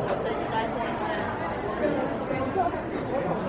我自己在线做